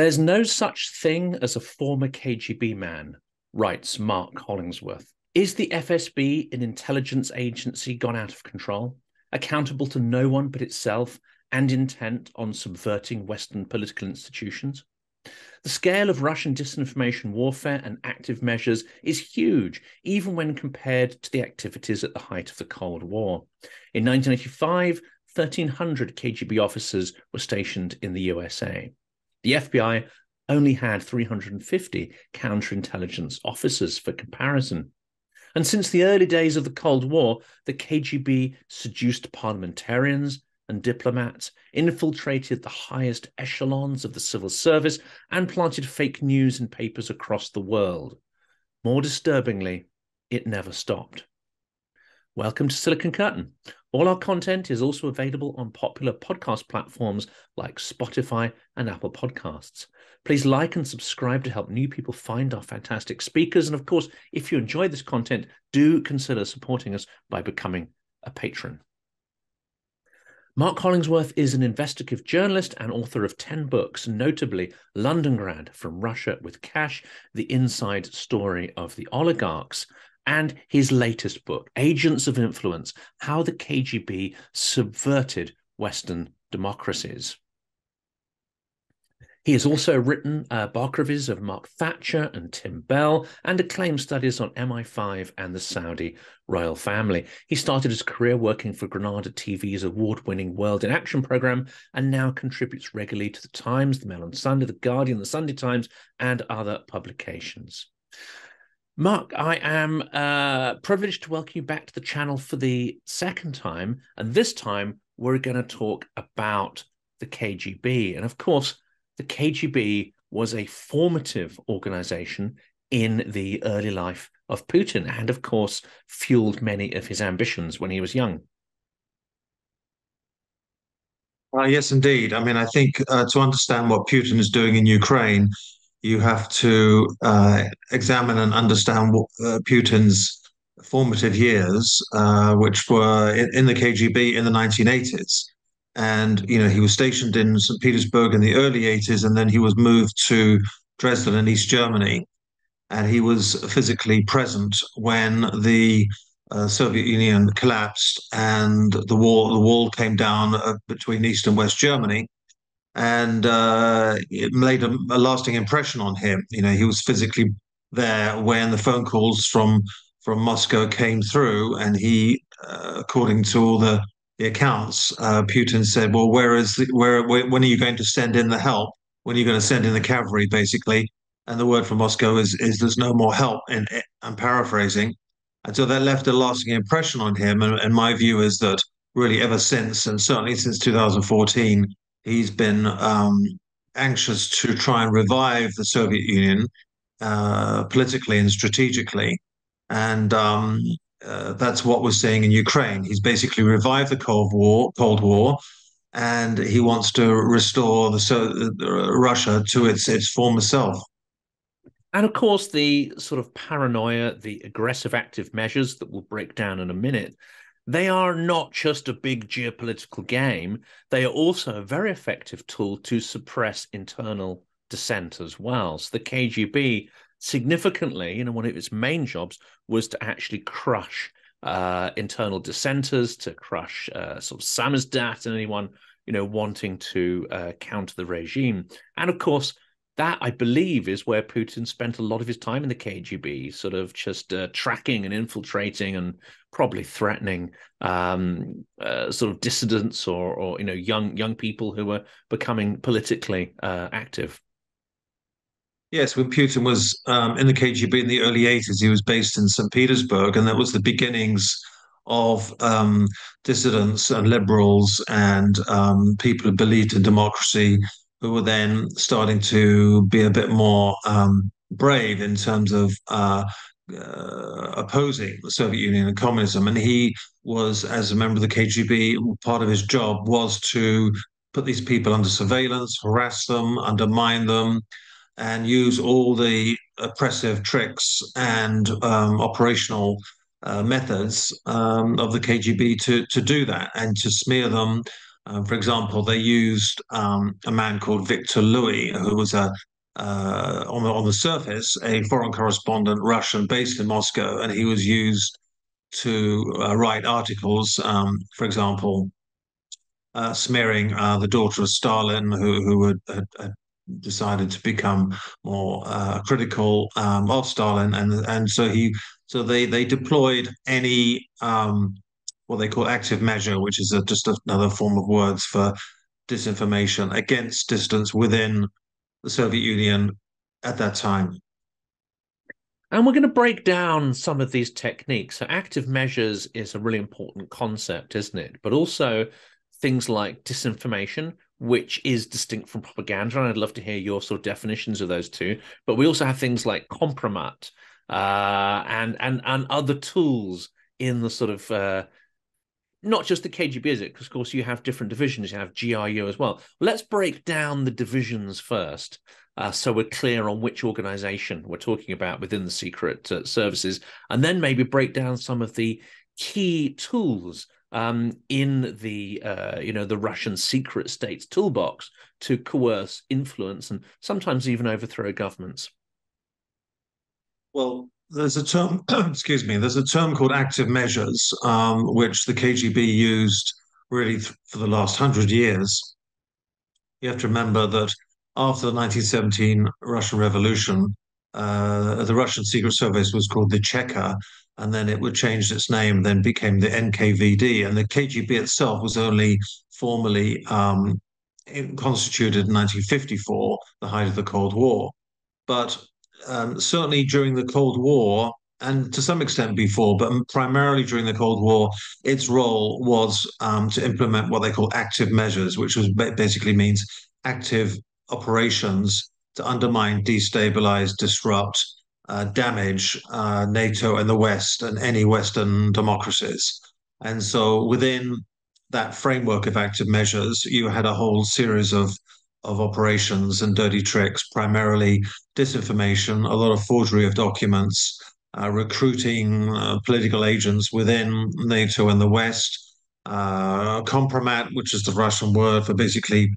There's no such thing as a former KGB man, writes Mark Hollingsworth. Is the FSB an intelligence agency gone out of control, accountable to no one but itself and intent on subverting Western political institutions? The scale of Russian disinformation warfare and active measures is huge, even when compared to the activities at the height of the Cold War. In 1985, 1,300 KGB officers were stationed in the USA. The FBI only had 350 counterintelligence officers for comparison. And since the early days of the Cold War, the KGB seduced parliamentarians, and diplomats, infiltrated the highest echelons of the civil service, and planted fake news in papers across the world. More disturbingly, it never stopped. Welcome to Silicon Curtain. All our content is also available on popular podcast platforms like Spotify and Apple Podcasts. Please like and subscribe to help new people find our fantastic speakers. And of course, if you enjoy this content, do consider supporting us by becoming a patron. Mark Hollingsworth is an investigative journalist and author of 10 books, notably *London Londongrad From Russia with Cash, The Inside Story of the Oligarchs, and his latest book, Agents of Influence How the KGB Subverted Western Democracies. He has also written uh, biographies of Mark Thatcher and Tim Bell and acclaimed studies on MI5 and the Saudi royal family. He started his career working for Granada TV's award winning World in Action program and now contributes regularly to The Times, The Mail on Sunday, The Guardian, The Sunday Times, and other publications. Mark, I am uh, privileged to welcome you back to the channel for the second time. And this time, we're going to talk about the KGB. And of course, the KGB was a formative organization in the early life of Putin and, of course, fueled many of his ambitions when he was young. Uh, yes, indeed. I mean, I think uh, to understand what Putin is doing in Ukraine, you have to uh, examine and understand what, uh, Putin's formative years, uh, which were in, in, the KGB in the 1980s and you know he was stationed in St. Petersburg in the early 80s, and then he was moved to Dresden in East Germany, and he was physically present when the uh, Soviet Union collapsed and the wall the wall came down uh, between East and West Germany, and uh, it made a, a, lasting impression on him. You know, he was physically there when the phone calls from from Moscow came through, and he, uh, according to all the the accounts, uh, Putin said, "Well, where is the, where, where? When are you going to send in the help? When are you going to send in the cavalry?" Basically, and the word from Moscow is is there's no more help. And I'm paraphrasing, and so that left a lasting impression on him. And, and my view is that really ever since, and certainly since 2014, he's been um, anxious to try and revive the Soviet Union uh, politically and strategically. And um, uh, that's what we're seeing in Ukraine. He's basically revived the Cold War, Cold War, and he wants to restore the so, uh, Russia to its its former self. And of course, the sort of paranoia, the aggressive active measures that we'll break down in a minute, they are not just a big geopolitical game. They are also a very effective tool to suppress internal dissent as well. So the KGB significantly, you know, one of its main jobs was to actually crush uh, internal dissenters, to crush uh, sort of samizdat and anyone, you know, wanting to uh, counter the regime. And of course, that I believe is where Putin spent a lot of his time in the KGB, sort of just uh, tracking and infiltrating and probably threatening um, uh, sort of dissidents or, or you know young young people who were becoming politically uh, active. Yes, when Putin was um, in the KGB in the early 80s, he was based in St. Petersburg, and that was the beginnings of um, dissidents and liberals and um, people who believed in democracy, who were then starting to be a bit more um, brave in terms of uh, uh, opposing the Soviet Union and communism. And he was, as a member of the KGB, part of his job was to put these people under surveillance, harass them, undermine them and use all the oppressive tricks and um, operational uh, methods um, of the KGB to to do that and to smear them Um, for example, they used um, a man called Victor Louis, who was a uh, on the on the surface a foreign correspondent Russian based in Moscow, and he was used to uh, write articles. Um, for example, uh, smearing uh, the daughter of Stalin, who who had, had, had decided to become more uh, critical um, of Stalin, and and so he so they they deployed any um, what they call active measure, which is a, just another form of words for disinformation against distance within the Soviet Union at that time. And we're going to break down some of these techniques. So, active measures is a really important concept, isn't it? But also things like disinformation, which is distinct from propaganda. And I'd love to hear your sort of definitions of those two. But we also have things like compromat uh, and and and other tools in the sort of uh, not just the KGB, is it? Because of course you have different divisions. You have GRU as well. Let's break down the divisions first, uh, so we're clear on which organization we're talking about within the secret uh, services, and then maybe break down some of the key tools um, in the uh, you know the Russian secret state's toolbox to coerce, influence, and sometimes even overthrow governments. Well, there's a term, excuse me, there's a term called active measures, um, which the KGB used really th- for the last hundred years. You have to remember that after the 1917 Russian Revolution, uh, the Russian Secret Service was called the Cheka, and then it would change its name, then became the NKVD, and the KGB itself was only formally um, constituted in 1954, the height of the Cold War. But um, certainly during the Cold War, and to some extent before, but primarily during the Cold War, its role was um, to implement what they call active measures, which was basically means active operations to undermine, destabilize, disrupt, uh, damage uh, NATO and the West and any Western democracies. And so within that framework of active measures, you had a whole series of of operations and dirty tricks, primarily disinformation, a lot of forgery of documents, uh, recruiting uh, political agents within NATO and the West, uh, compromat, which is the Russian word for basically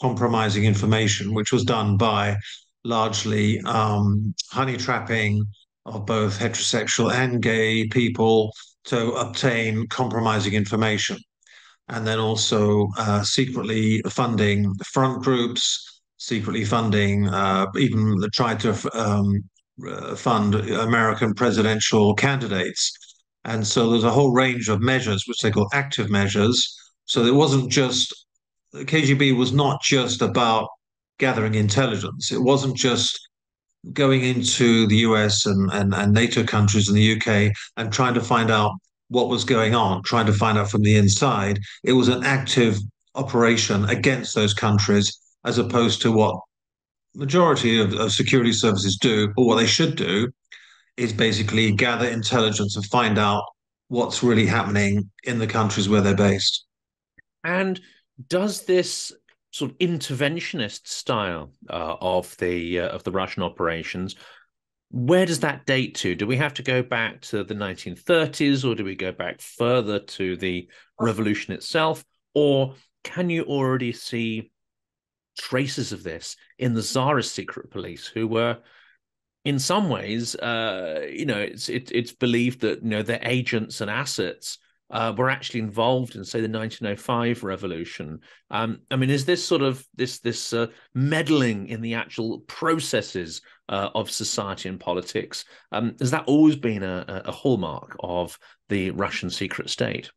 compromising information, which was done by largely um, honey trapping of both heterosexual and gay people to obtain compromising information. And then also uh, secretly funding front groups, secretly funding, uh, even tried to um, uh, fund American presidential candidates. And so there's a whole range of measures, which they call active measures. So it wasn't just, the KGB was not just about gathering intelligence. It wasn't just going into the US and, and, and NATO countries and the UK and trying to find out what was going on, trying to find out from the inside. It was an active operation against those countries, as opposed to what majority of, of security services do, or what they should do, is basically gather intelligence and find out what's really happening in the countries where they're based. And does this sort of interventionist style uh, of the uh, of the Russian operations where does that date to? Do we have to go back to the 1930s or do we go back further to the revolution itself? Or can you already see traces of this in the Tsarist secret police who were in some ways, uh, you know, it's it, it's believed that you know their agents and assets uh, were actually involved in, say, the 1905 revolution. Um, I mean, is this sort of this this uh, meddling in the actual processes uh, of society and politics? Um, has that always been a, a hallmark of the Russian secret state?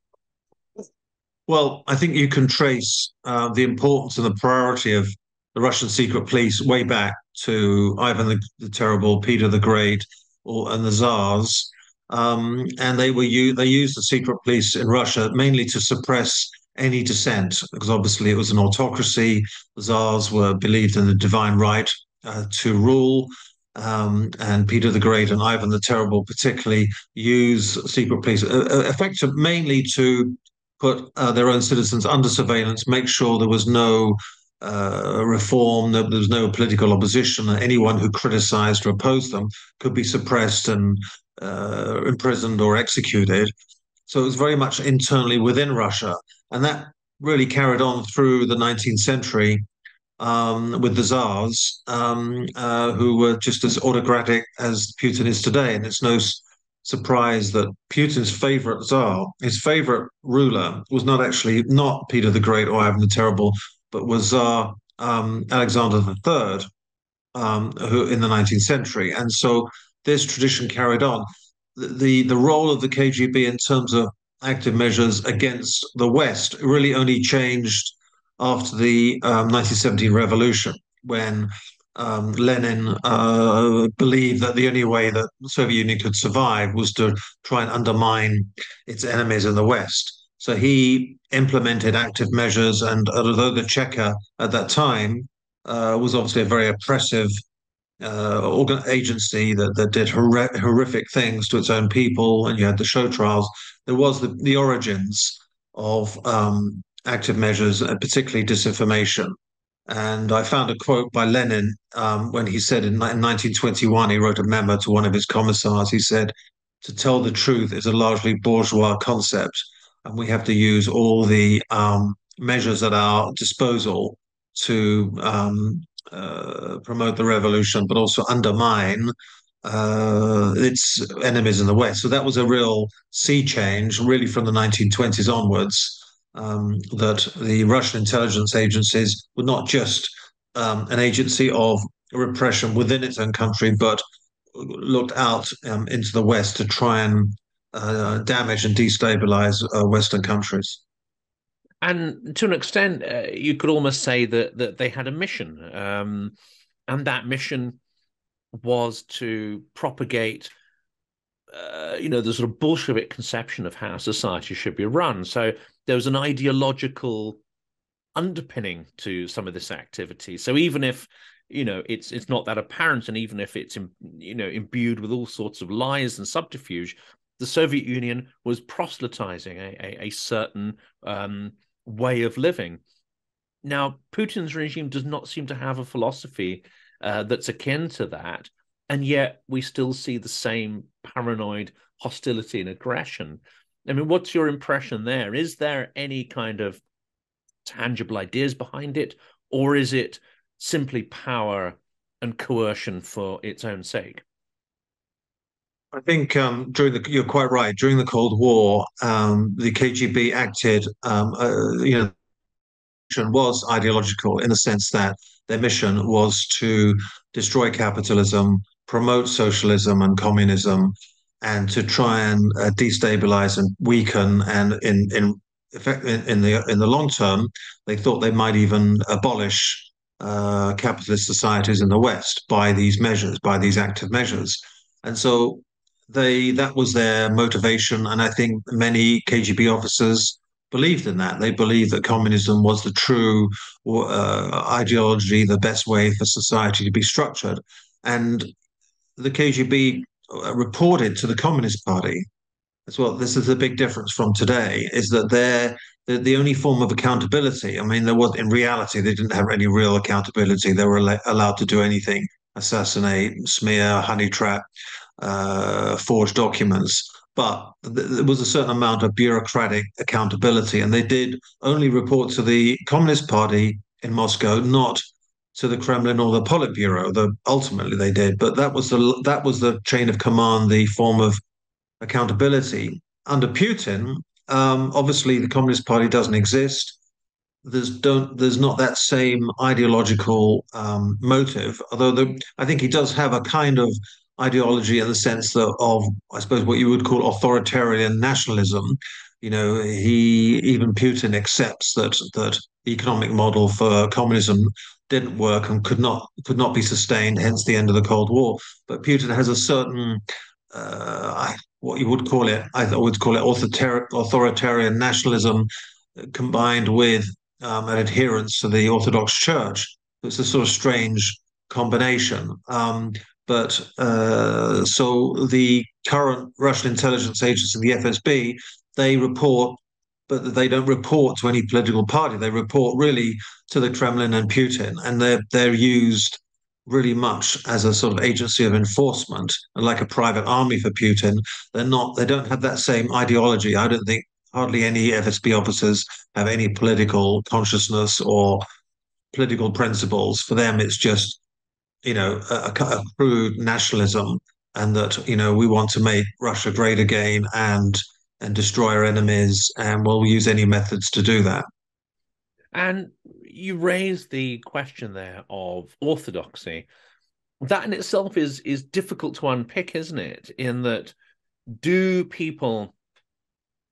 Well, I think you can trace uh, the importance and the priority of the Russian secret police way back to Ivan the, the Terrible, Peter the Great, or, and the Tsars. Um, and they were u- they used the secret police in Russia mainly to suppress any dissent, because obviously it was an autocracy. The Tsars were believed in the divine right uh, to rule. Um, and Peter the Great and Ivan the Terrible particularly use secret police, uh, uh effective mainly to put uh, their own citizens under surveillance, make sure there was no uh, reform, that there was no political opposition, and anyone who criticized or opposed them could be suppressed and uh, imprisoned or executed. So it was very much internally within Russia, and that really carried on through the 19th century um, with the czars, um, uh, who were just as autocratic as Putin is today. And it's no surprise that Putin's favorite czar, his favorite ruler, was not actually not Peter the Great or Ivan the Terrible, but was Tsar um, Alexander III, um, who in the 19th century. And so this tradition carried on. The, the, the role of the KGB in terms of active measures against the West really only changed after the um, 1917 revolution, when um, Lenin uh, believed that the only way that the Soviet Union could survive was to try and undermine its enemies in the West. So he implemented active measures, and although the Cheka at that time uh, was obviously a very oppressive uh, agency that, that did hor- horrific things to its own people, and you had the show trials, there was the, the origins of um, active measures, uh, particularly disinformation. And I found a quote by Lenin um, when he said in, in 1921, he wrote a memo to one of his commissars. He said, To tell the truth is a largely bourgeois concept, and we have to use all the um, measures at our disposal to um, uh, promote the revolution, but also undermine uh, its enemies in the West. So that was a real sea change, really, from the 1920s onwards um, that the Russian intelligence agencies were not just um, an agency of repression within its own country, but looked out um, into the West to try and uh, damage and destabilize uh, Western countries. And to an extent, uh, you could almost say that that they had a mission, um, and that mission was to propagate uh, you know, the sort of Bolshevik conception of how society should be run. So there was an ideological underpinning to some of this activity. So even if you know it's it's not that apparent, and even if it's you know imbued with all sorts of lies and subterfuge, the Soviet Union was proselytizing a, a, a certain um, way of living. Now, Putin's regime does not seem to have a philosophy uh, that's akin to that, and yet we still see the same paranoid hostility and aggression. I mean, what's your impression there? Is there any kind of tangible ideas behind it, or is it simply power and coercion for its own sake? I think um, during the you're quite right. During the Cold War, um, the KGB acted, um, uh, you know, was ideological in the sense that their mission was to destroy capitalism, promote socialism and communism, and to try and uh, destabilize and weaken and in in effect in, the in the long term they thought they might even abolish uh, capitalist societies in the west by these measures by these active measures. And so they that was their motivation and i think many kgb officers believed in that. They believed that communism was the true uh, ideology the best way for society to be structured. And the kgb reported to the Communist Party as well. This is a big difference from today, is that they're the, the only form of accountability. I mean, there was in reality they didn't have any real accountability. They were al- allowed to do anything: assassinate, smear, honey trap, uh, forge documents. But th- there was a certain amount of bureaucratic accountability, and they did only report to the Communist Party in Moscow, not to the Kremlin or the Politburo. The, ultimately, they did, but that was the that was the chain of command, the form of accountability under Putin. Um, obviously, the Communist Party doesn't exist. There's don't there's not that same ideological um, motive. Although the, I think he does have a kind of ideology in the sense that of I suppose what you would call authoritarian nationalism. You know, he even Putin accepts that that economic model for communism didn't work and could not could not be sustained. Hence the end of the Cold War. But Putin has a certain uh, what you would call it, I would call it authoritarian nationalism combined with um, an adherence to the Orthodox Church. It's a sort of strange combination. Um, but uh, so the current Russian intelligence agency, the FSB, they report but they don't report to any political party. They report really to the Kremlin and Putin, and they're they're used really much as a sort of agency of enforcement, like a private army for Putin. They're not. They don't have that same ideology. I don't think hardly any FSB officers have any political consciousness or political principles. For them, it's just you know a, a crude nationalism, and that you know we want to make Russia great again and and destroy our enemies, and we'll use any methods to do that. And you raised the question there of orthodoxy. That in itself is is difficult to unpick, isn't it? In that, do people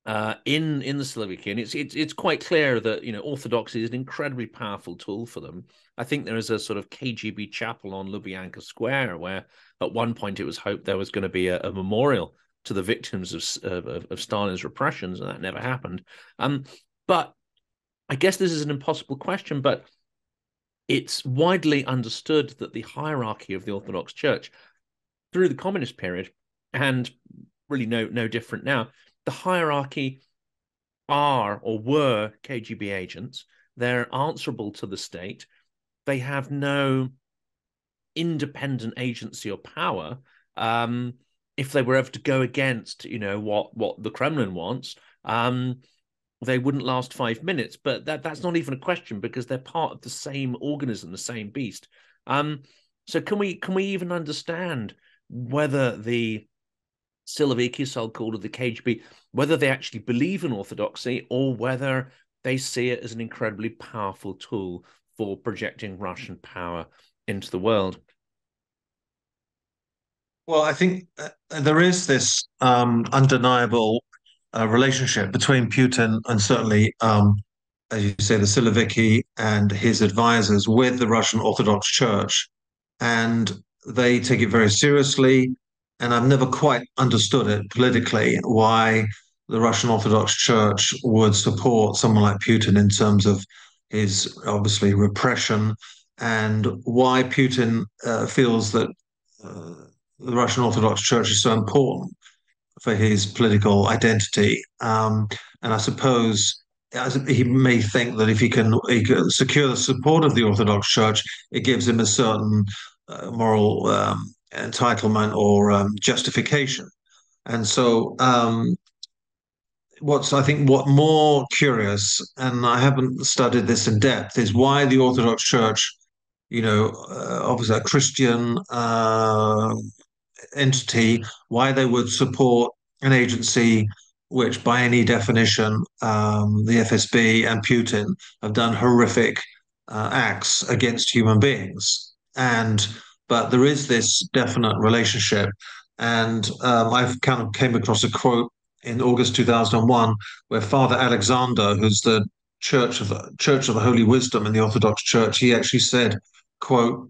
uh, in in the Siloviki, and it's it's it's quite clear that you know orthodoxy is an incredibly powerful tool for them. I think there is a sort of KGB chapel on Lubyanka Square where at one point it was hoped there was going to be a, a memorial to the victims of, of, of Stalin's repressions, and that never happened. Um, but I guess this is an impossible question, but it's widely understood that the hierarchy of the Orthodox Church through the communist period, and really no no different now, the hierarchy are or were KGB agents. They're answerable to the state. They have no independent agency or power. Um, if they were ever to go against, you know, what what the Kremlin wants, um, they wouldn't last five minutes. But that that's not even a question because they're part of the same organism, the same beast. Um, so can we can we even understand whether the Siloviki, so called, or the KGB, whether they actually believe in orthodoxy or whether they see it as an incredibly powerful tool for projecting Russian power into the world? Well, I think uh, there is this um, undeniable uh, relationship between Putin and certainly, um, as you say, the Siloviki and his advisors with the Russian Orthodox Church. And they take it very seriously. And I've never quite understood it politically why the Russian Orthodox Church would support someone like Putin in terms of his obviously repression and why Putin uh, feels that uh, the Russian Orthodox Church is so important for his political identity. Um, and I suppose he may think that if he can, he can, secure the support of the Orthodox Church, it gives him a certain uh, moral um, entitlement or um, justification. And so, um, what's I think what more curious, and I haven't studied this in depth, is why the Orthodox Church, you know, uh, obviously a Christian uh, entity, why they would support an agency which, by any definition, um, the FSB and Putin have done horrific uh, acts against human beings. And but there is this definite relationship. And um, I've kind of came across a quote in August 2001 where Father Alexander, who's the Church of the Church of the Holy Wisdom in the Orthodox Church, he actually said, "quote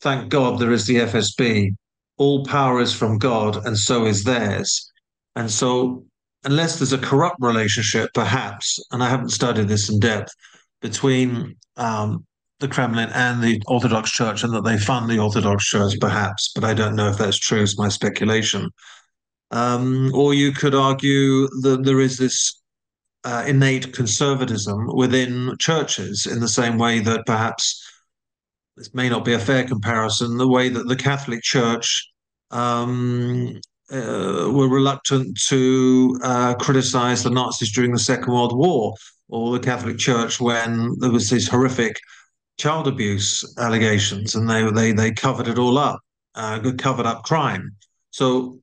Thank God there is the FSB. All power is from God, and so is theirs." And so, unless there's a corrupt relationship, perhaps, and I haven't studied this in depth, between um, the Kremlin and the Orthodox Church, and that they fund the Orthodox Church, perhaps, but I don't know if that's true. It's my speculation. Um, or you could argue that there is this uh, innate conservatism within churches, in the same way that perhaps this may not be a fair comparison, the way that the Catholic Church um, uh, were reluctant to uh, criticize the Nazis during the Second World War, or the Catholic Church when there was these horrific child abuse allegations, and they they they covered it all up, uh, covered up crime. So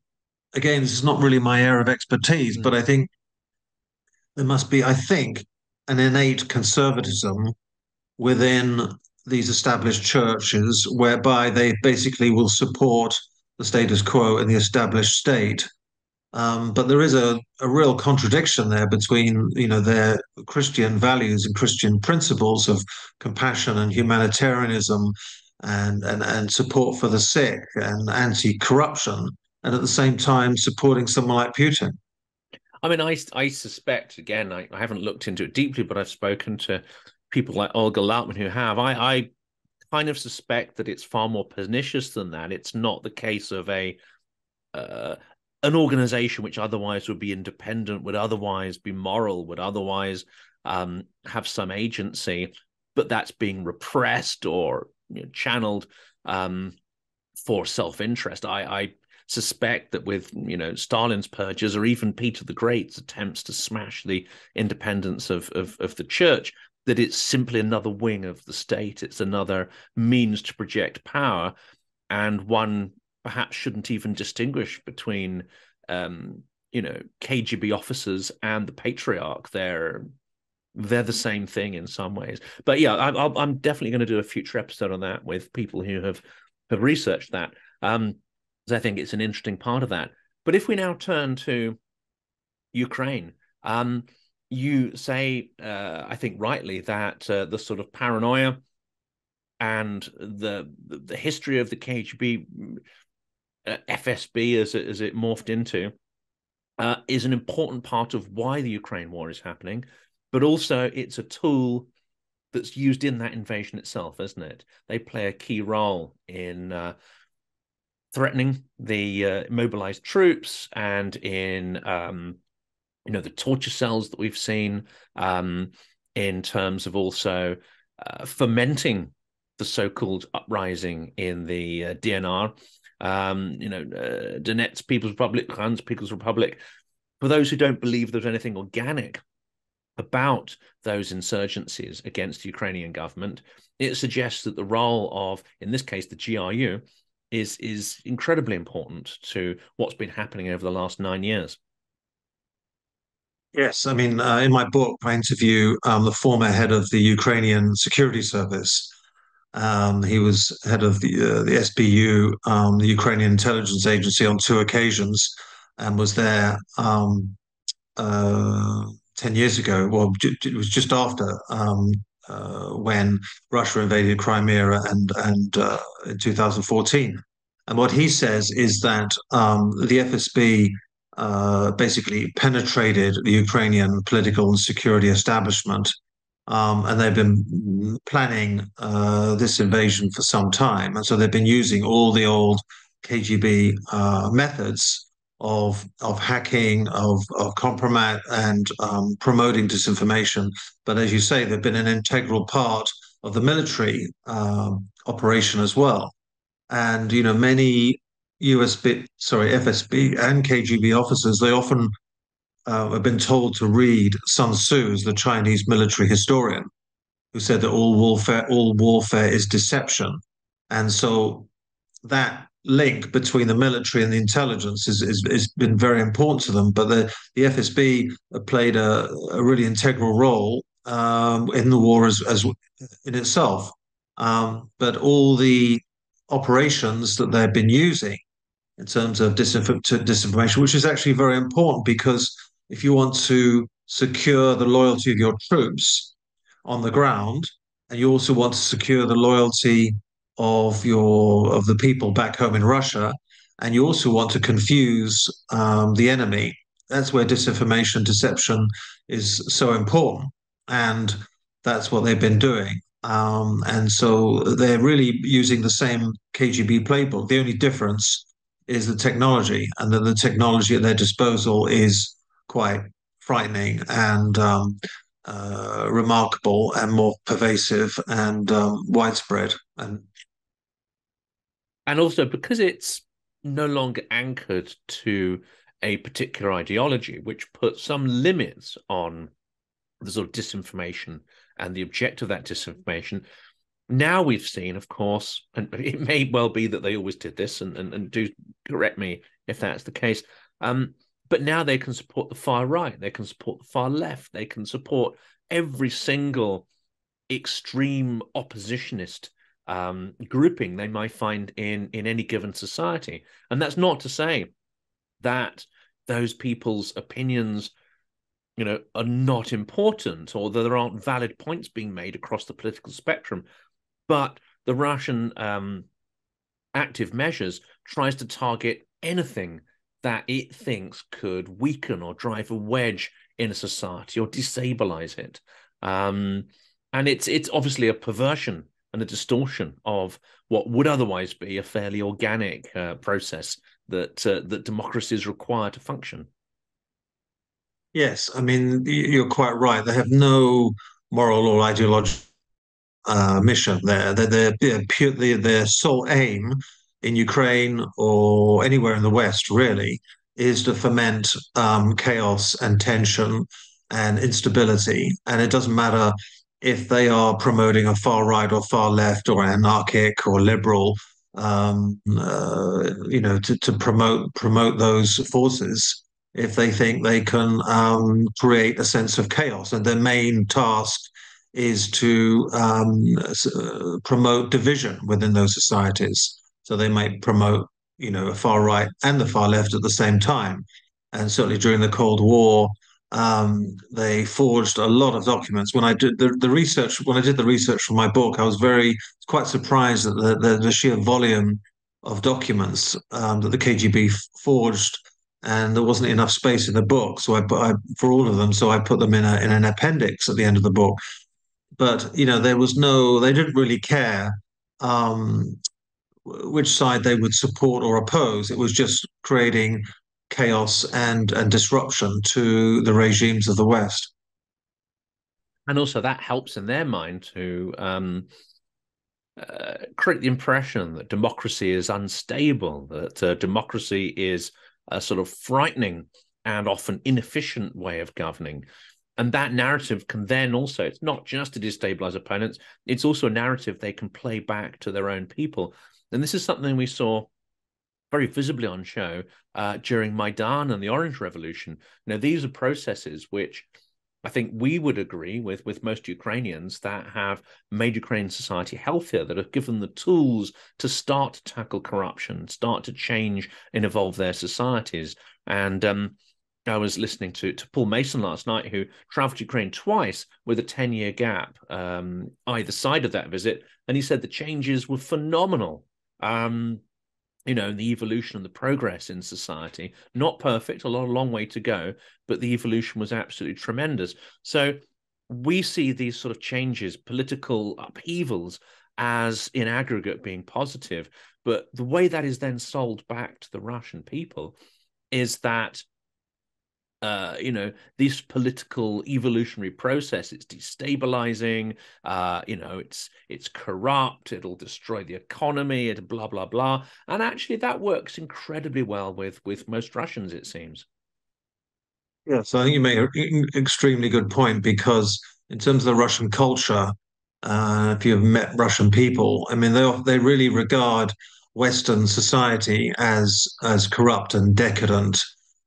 again, this is not really my area of expertise, mm. but I think there must be, I think, an innate conservatism within these established churches whereby they basically will support the status quo in the established state um, but there is a, a real contradiction there between you know their Christian values and Christian principles of compassion and humanitarianism and, and, and support for the sick and anti-corruption, and at the same time supporting someone like Putin. I mean, I, I suspect, again, I, I haven't looked into it deeply, but I've spoken to people like Olga Lautman who have. I, I kind of suspect that it's far more pernicious than that. It's not the case of a uh, an organization which otherwise would be independent, would otherwise be moral, would otherwise um, have some agency, but that's being repressed or you know, channeled um, for self interest. I, I suspect that with you know Stalin's purges or even Peter the Great's attempts to smash the independence of, of, of the church, that it's simply another wing of the state. It's another means to project power, and one perhaps shouldn't even distinguish between um, you know KGB officers and the patriarch. They're they're the same thing in some ways. But yeah, I, am definitely going to do a future episode on that with people who have have researched that. Um, I think it's an interesting part of that. But if we now turn to Ukraine, um, you say, uh, I think rightly, that uh, the sort of paranoia and the the history of the KGB, uh, FSB, as it, as it morphed into, uh, is an important part of why the Ukraine war is happening but also it's a tool that's used in that invasion itself, isn't it? They play a key role in uh, threatening the uh, mobilized troops and in um, you know the torture cells that we've seen um, in terms of also uh, fomenting the so-called uprising in the uh, DNR, um, you know, uh, Donetsk People's Republic, Luhansk People's Republic. For those who don't believe there's anything organic about those insurgencies against the Ukrainian government, it suggests that the role of, in this case, the GRU, is is incredibly important to what's been happening over the last nine years. Yes, I mean, uh, in my book, I interview um, the former head of the Ukrainian Security Service. Um, he was head of the uh, the SBU, um, the Ukrainian intelligence agency, on two occasions, and was there um, uh, 10 years ago, well, it was just after um, uh, when Russia invaded Crimea and, and uh, in 2014. And what he says is that um, the FSB uh, basically penetrated the Ukrainian political and security establishment. Um, and they've been planning uh, this invasion for some time. And so they've been using all the old KGB uh, methods of of hacking, of of compromise, and um, promoting disinformation. But as you say, they've been an integral part of the military um, operation as well. And you know, many USB, sorry, FSB and KGB officers, they often uh, have been told to read Sun Tzu, the Chinese military historian, who said that all warfare, all warfare is deception. And so that link between the military and the intelligence is, is, has been very important to them. But the, the FSB played a, a really integral role um, in the war as, as in itself. Um, but all the operations that they've been using in terms of disinf- disinformation, which is actually very important because if you want to secure the loyalty of your troops on the ground, and you also want to secure the loyalty of your of the people back home in Russia, and you also want to confuse um, the enemy. That's where disinformation, deception is so important, and that's what they've been doing. Um, and so they're really using the same KGB playbook. The only difference is the technology, and that the technology at their disposal is quite frightening and um, uh, remarkable and more pervasive and um, widespread. And and also because it's no longer anchored to a particular ideology, which puts some limits on the sort of disinformation and the object of that disinformation. Now we've seen, of course, and it may well be that they always did this, and, and, and do correct me if that's the case. Um, but now they can support the far right, they can support the far left, they can support every single extreme oppositionist um, grouping they might find in in any given society. And that's not to say that those people's opinions, you know, are not important or that there aren't valid points being made across the political spectrum. But the Russian um, active measures tries to target anything that it thinks could weaken or drive a wedge in a society or destabilize it. Um, and it's it's obviously a perversion and a distortion of what would otherwise be a fairly organic uh, process that uh, that democracies require to function. Yes, I mean you're quite right. They have no moral or ideological uh, mission there. Their, their, their, their sole aim in Ukraine or anywhere in the West, really, is to foment um, chaos and tension and instability. And it doesn't matter if they are promoting a far right or far left or anarchic or liberal, um, uh, you know, to, to promote promote those forces if they think they can um, create a sense of chaos. And their main task is to um, uh, promote division within those societies. So they might promote, you know, a far right and the far left at the same time. And certainly during the Cold War, um, they forged a lot of documents. When I did the, the research, when I did the research for my book, I was very quite surprised at the, the, the sheer volume of documents um, that the KGB forged, and there wasn't enough space in the book. So I, I for all of them, so I put them in a in an appendix at the end of the book. But you know, there was no, they didn't really care um, which side they would support or oppose. It was just creating chaos and, and disruption to the regimes of the West. And also, that helps in their mind to um, uh, create the impression that democracy is unstable, that uh, democracy is a sort of frightening and often inefficient way of governing. And that narrative can then also, it's not just to destabilize opponents, it's also a narrative they can play back to their own people. And this is something we saw very visibly on show uh, during Maidan and the Orange Revolution. Now, these are processes which I think we would agree with with most Ukrainians that have made Ukrainian society healthier, that have given the tools to start to tackle corruption, start to change and evolve their societies. And um, I was listening to to Paul Mason last night, who travelled to Ukraine twice with a ten year gap um, either side of that visit, and he said the changes were phenomenal. Um, you know, the evolution and the progress in society. Not perfect, a lot, a long way to go, but the evolution was absolutely tremendous. So we see these sort of changes, political upheavals, as in aggregate being positive. But the way that is then sold back to the Russian people is that uh, you know, this political evolutionary process. It's destabilizing. Uh, you know, it's it's corrupt. It'll destroy the economy. It blah blah blah. And actually, that works incredibly well with with most Russians, it seems. Yes, I think you make an extremely good point because in terms of the Russian culture, uh, if you've met Russian people, I mean, they they really regard Western society as as corrupt and decadent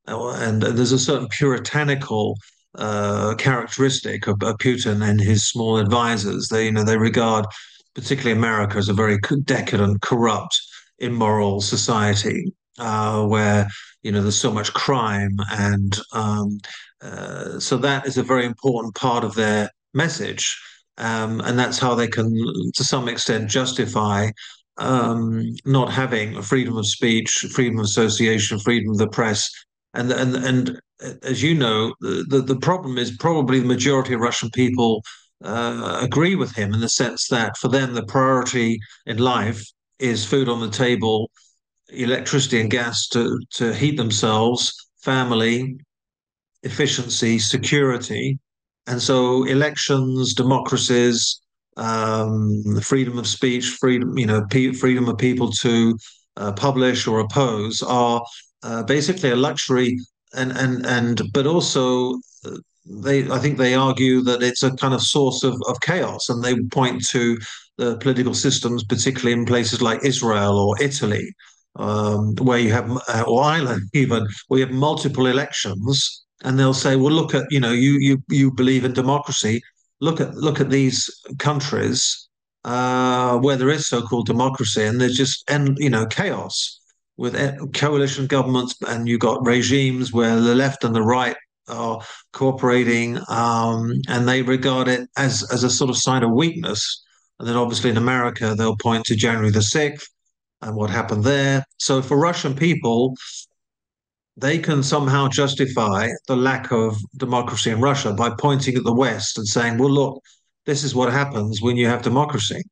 and there's a certain puritanical uh, characteristic of, of, Putin and his small advisors. They, you know, they regard particularly America as a very decadent, corrupt, immoral society uh, where you know there's so much crime, and um, uh, so that is a very important part of their message, um, and that's how they can, to some extent, justify um, not having freedom of speech, freedom of association, freedom of the press, and and and as you know, the the problem is probably the majority of Russian people uh, agree with him in the sense that for them the priority in life is food on the table, electricity and gas to to heat themselves, family, efficiency, security, and so elections, democracies, um, freedom of speech, freedom you know freedom of people to uh, publish or oppose are uh, basically a luxury and and and but also uh, they I think they argue that it's a kind of source of, of chaos and they point to the political systems particularly in places like Israel or Italy um, where you have uh, or Ireland even where you have multiple elections and they'll say well look at you know you you you believe in democracy. Look at look at these countries uh, where there is so-called democracy and there's just and you know chaos with coalition governments, and you've got regimes where the left and the right are cooperating, um, and they regard it as as a sort of sign of weakness. And then, obviously, in America, they'll point to January the sixth and what happened there. So, for Russian people, they can somehow justify the lack of democracy in Russia by pointing at the West and saying, "Well, look, this is what happens when you have democracy."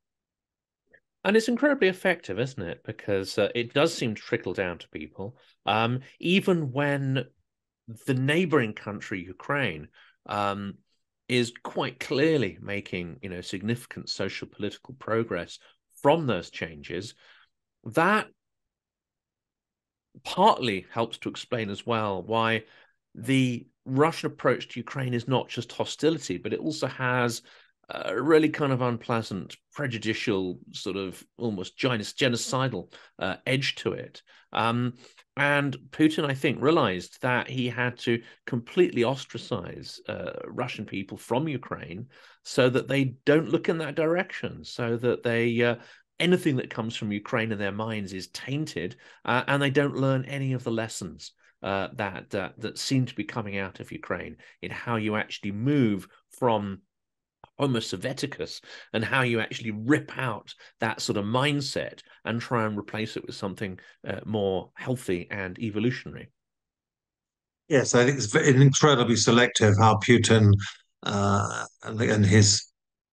And it's incredibly effective, isn't it? Because uh, it does seem to trickle down to people, um, even when the neighboring country, Ukraine, um, is quite clearly making you know significant social political progress from those changes. That partly helps to explain as well why the Russian approach to Ukraine is not just hostility, but it also has a really kind of unpleasant, prejudicial, sort of almost genocidal uh, edge to it. Um, and Putin, I think, realized that he had to completely ostracize uh, Russian people from Ukraine so that they don't look in that direction, so that they uh, anything that comes from Ukraine in their minds is tainted, uh, and they don't learn any of the lessons uh, that uh, that seem to be coming out of Ukraine in how you actually move from Homo Sovieticus and how you actually rip out that sort of mindset and try and replace it with something uh, more healthy and evolutionary. Yes, I think it's incredibly selective how Putin uh, and, and his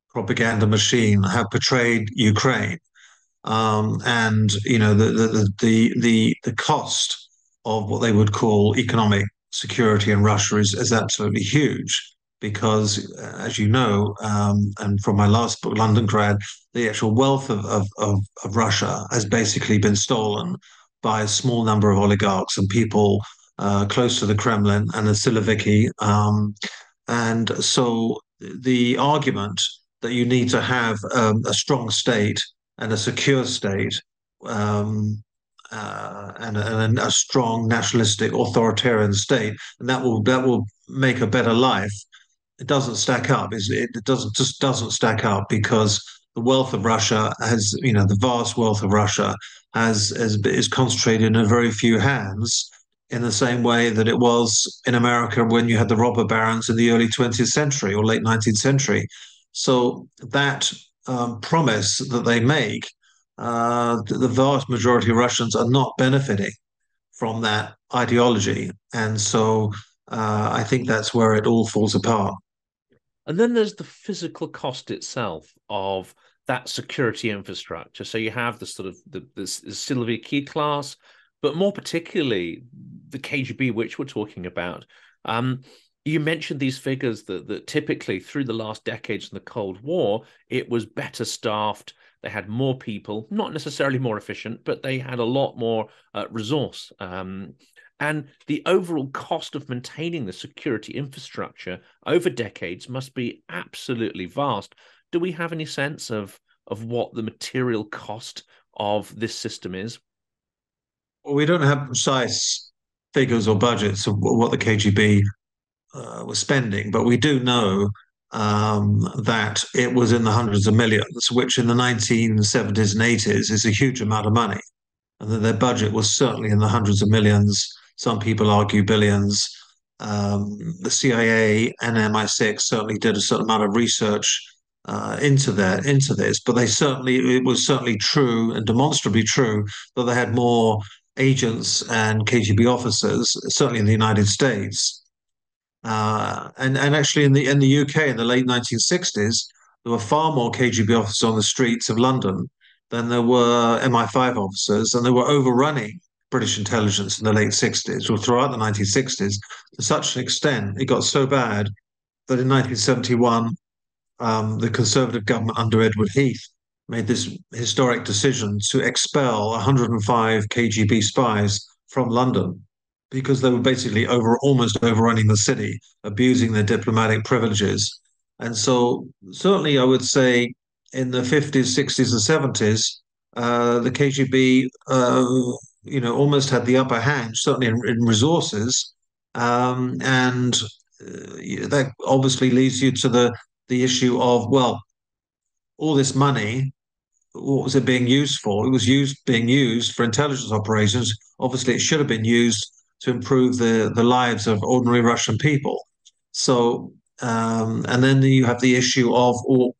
propaganda machine have portrayed Ukraine. Um, and you know the, the the the the cost of what they would call economic security in Russia is is absolutely huge because, uh, as you know, um, and from my last book, Londongrad, the actual wealth of, of, of, of, Russia has basically been stolen by a small number of oligarchs and people uh, close to the Kremlin and the Siloviki. Um, and so the argument that you need to have um, a strong state and a secure state um, uh, and, and, a strong nationalistic authoritarian state, and that will that will make a better life it doesn't stack up. It doesn't just doesn't stack up because the wealth of Russia has, you know, the vast wealth of Russia has, has is concentrated in a very few hands. In the same way that it was in America when you had the robber barons in the early 20th century or late 19th century. So that um, promise that they make, uh, the vast majority of Russians are not benefiting from that ideology, and so uh, I think that's where it all falls apart. And then there's the physical cost itself of that security infrastructure. So you have the sort of the, the, the Siloviki class, but more particularly the KGB, which we're talking about. Um, you mentioned these figures that, that typically through the last decades in the Cold War, it was better staffed. They had more people, not necessarily more efficient, but they had a lot more uh, resource. Um, and the overall cost of maintaining the security infrastructure over decades must be absolutely vast. Do we have any sense of, of what the material cost of this system is? Well, we don't have precise figures or budgets of what the KGB uh, was spending, but we do know um, that it was in the hundreds of millions, which in the 1970s and 80s is a huge amount of money. And that their budget was certainly in the hundreds of millions some people argue billions. Um, the CIA and MI6 certainly did a certain amount of research uh, into that into this, but they certainly it was certainly true and demonstrably true that they had more agents and KGB officers, certainly in the United States, uh, and and actually in the in the UK in the late 1960s, there were far more KGB officers on the streets of London than there were MI5 officers, and they were overrunning British intelligence in the late 60s or throughout the 1960s to such an extent it got so bad that in 1971 um, the Conservative government under Edward Heath made this historic decision to expel 105 KGB spies from London because they were basically over almost overrunning the city, abusing their diplomatic privileges. And so, certainly, I would say in the 50s, 60s, and 70s, uh, the KGB uh, you know, almost had the upper hand, certainly in, in resources, um, and uh, that obviously leads you to the the issue of well, all this money, what was it being used for? It was used being used for intelligence operations. Obviously, it should have been used to improve the the lives of ordinary Russian people. So, um, and then you have the issue of all,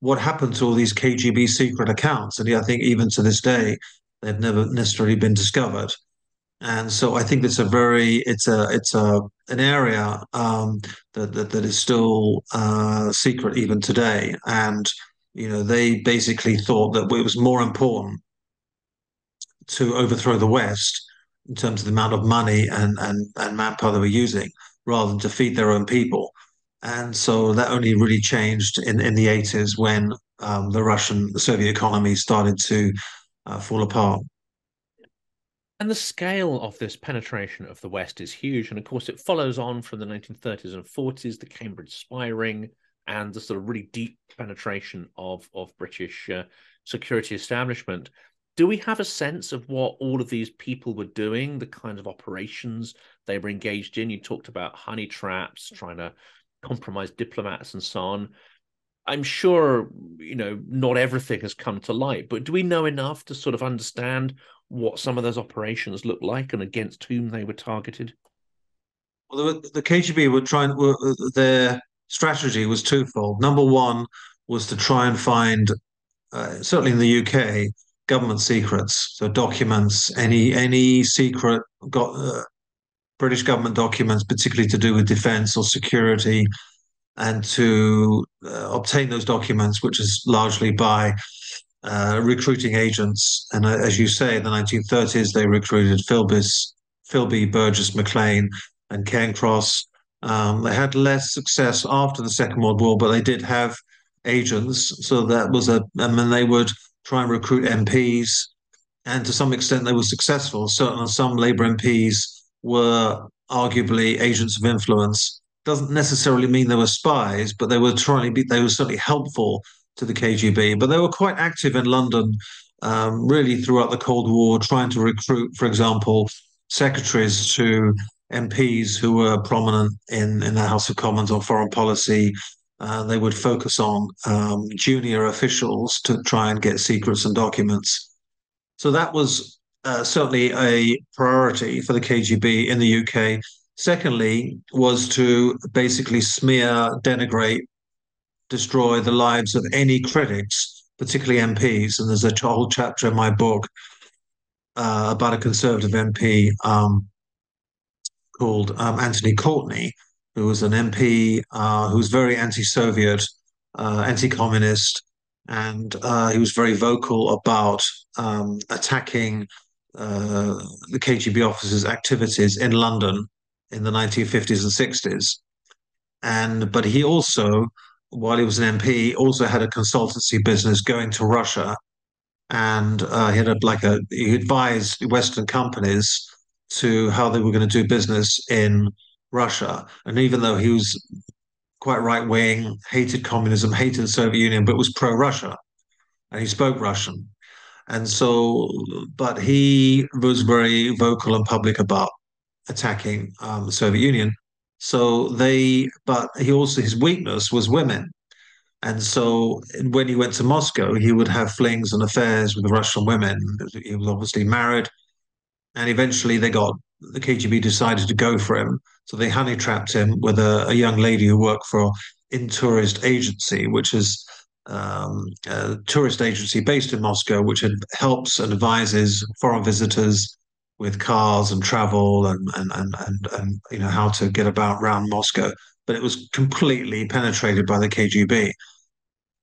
what happened to all these KGB secret accounts, and I think even to this day, They've never necessarily been discovered. And so I think it's a very it's a it's a an area um, that, that that is still uh, secret even today. And you know they basically thought that it was more important to overthrow the West in terms of the amount of money and and and manpower they were using, rather than to feed their own people. And so that only really changed in in the 80s when um, the Russian the Soviet economy started to uh, fall apart. And the scale of this penetration of the West is huge. And of course, it follows on from the 1930s and 40s, the Cambridge spy ring, and the sort of really deep penetration of, of British uh, security establishment. Do we have a sense of what all of these people were doing, the kinds of operations they were engaged in? You talked about honey traps, trying to compromise diplomats and so on. I'm sure, you know, not everything has come to light, but do we know enough to sort of understand what some of those operations looked like and against whom they were targeted? Well, the, KGB were trying. Were, their strategy was twofold. Number one was to try and find, uh, certainly in the UK, government secrets, so documents, any any secret got uh, British government documents, particularly to do with defence or security, and to uh, obtain those documents, which is largely by uh, recruiting agents. And uh, as you say, in the 1930s, they recruited Philbis, Philby, Burgess, Maclean, and Cairncross. Um, they had less success after the Second World War, but they did have agents. So that was a, I mean, they would try and recruit MPs. And to some extent, they were successful. Certainly, some Labour MPs were arguably agents of influence. Doesn't necessarily mean they were spies, but they were trying to be, they were certainly helpful to the KGB. But they were quite active in London, um, really throughout the Cold War, trying to recruit, for example, secretaries to MPs who were prominent in, in the House of Commons on foreign policy. Uh, they would focus on um, junior officials to try and get secrets and documents. So that was uh, certainly a priority for the KGB in the UK. Secondly, was to basically smear, denigrate, destroy the lives of any critics, particularly MPs. And there's a whole chapter in my book uh, about a Conservative MP um, called um, Anthony Courtney, who was an MP uh, who was very anti-Soviet, uh, anti-communist, and uh, he was very vocal about um, attacking uh, the KGB officers' activities in London in the 1950s and 60s. And but he also, while he was an MP, also had a consultancy business going to Russia, and uh, he had a, like a he advised Western companies to how they were going to do business in Russia. And even though he was quite right wing, hated communism, hated the Soviet Union, but was pro Russia, and he spoke Russian. And so, but he was very vocal and public about attacking um, the Soviet Union. So they, but he also, his weakness was women. And so when he went to Moscow, he would have flings and affairs with Russian women. He was obviously married. And eventually they got, the KGB decided to go for him. So they honey trapped him with a, a young lady who worked for Intourist Agency, which is um, a tourist agency based in Moscow, which helps and advises foreign visitors with cars and travel and, and, and, and, and you know how to get about around Moscow. But it was completely penetrated by the KGB.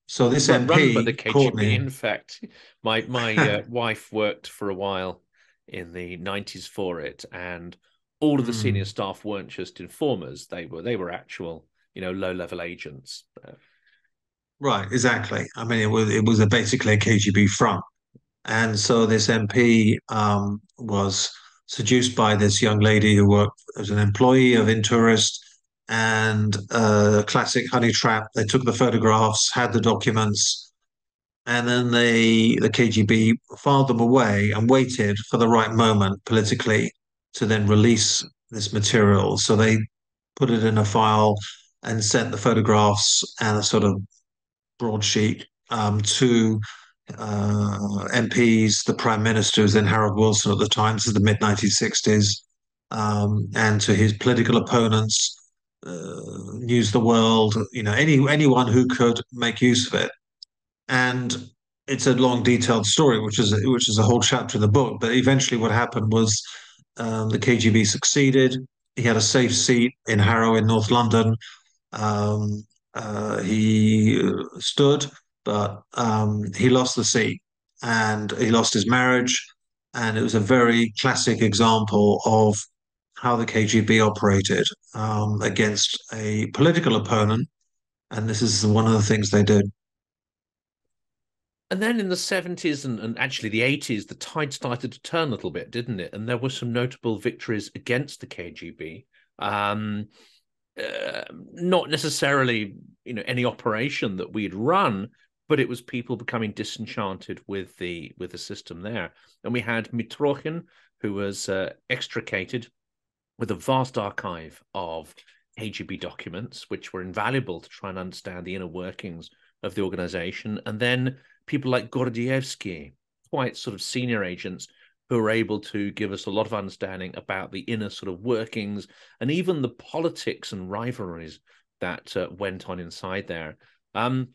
So this run, MP, run by the KGB. Courtney, in fact, my my uh, wife worked for a while in the nineties for it, and all of the mm. senior staff weren't just informers; they were they were actual, you know, low level agents. Right, exactly. I mean, it was it was a basically a KGB front, and so this MP um, was seduced by this young lady who worked as an employee of Intourist, and uh, classic honey trap. They took the photographs, had the documents, and then they the KGB filed them away and waited for the right moment politically to then release this material. So they put it in a file and sent the photographs and a sort of broadsheet um, to uh, MPs, the Prime Minister was then Harold Wilson at the time, this is the mid 1960s, um, and to his political opponents, uh, News the World, you know, any anyone who could make use of it. And it's a long, detailed story, which is which is a whole chapter in the book. But eventually, what happened was um, the KGB succeeded. He had a safe seat in Harrow in North London. Um, uh, he stood, but um, he lost the seat and he lost his marriage. And it was a very classic example of how the KGB operated um, against a political opponent. And this is one of the things they did. And then in the 70s and, and actually the 80s, the tide started to turn a little bit, didn't it? And there were some notable victories against the KGB. Um, uh, not necessarily, you know, any operation that we'd run, but it was people becoming disenchanted with the with the system there. And we had Mitrokhin, who was uh, extricated with a vast archive of KGB documents, which were invaluable to try and understand the inner workings of the organization. And then people like Gordievsky, quite sort of senior agents who were able to give us a lot of understanding about the inner sort of workings and even the politics and rivalries that uh, went on inside there. Um,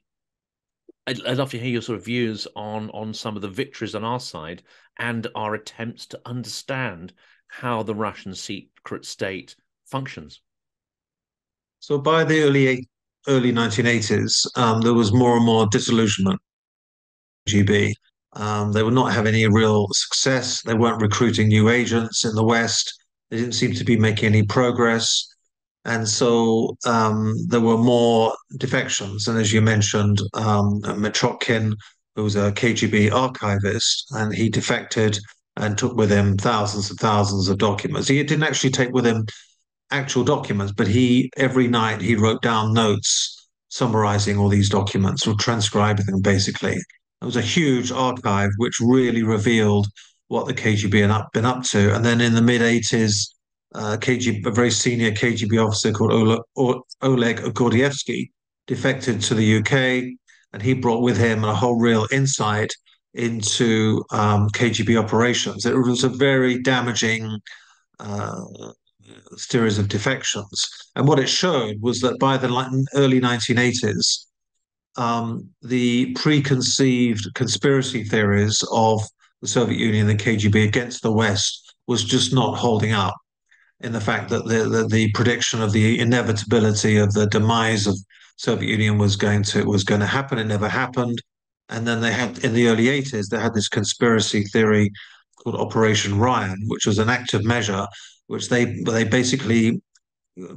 I'd, I'd, love to hear your sort of views on on some of the victories on our side and our attempts to understand how the Russian secret state functions. So by the early early 1980s, um, there was more and more disillusionment. GB, um, they were not having any real success. They weren't recruiting new agents in the West. They didn't seem to be making any progress. And so um, there were more defections. And as you mentioned, um, Mitrokhin, who was a KGB archivist, and he defected and took with him thousands and thousands of documents. He didn't actually take with him actual documents, but he every night he wrote down notes summarizing all these documents or transcribing them basically. It was a huge archive which really revealed what the KGB had been up to. And then in the mid 80s, uh, KGB, a very senior KGB officer called Oleg, Gordievsky defected to the UK, and he brought with him a whole real insight into um, KGB operations. It was a very damaging uh, series of defections. And what it showed was that by the early 1980s, um, the preconceived conspiracy theories of the Soviet Union and the KGB against the West was just not holding up. In the fact that the, the, the prediction of the inevitability of the demise of Soviet Union was going to was going to happen, it never happened. And then they had in the early 80s, they had this conspiracy theory called Operation Ryan, which was an active measure, which they they basically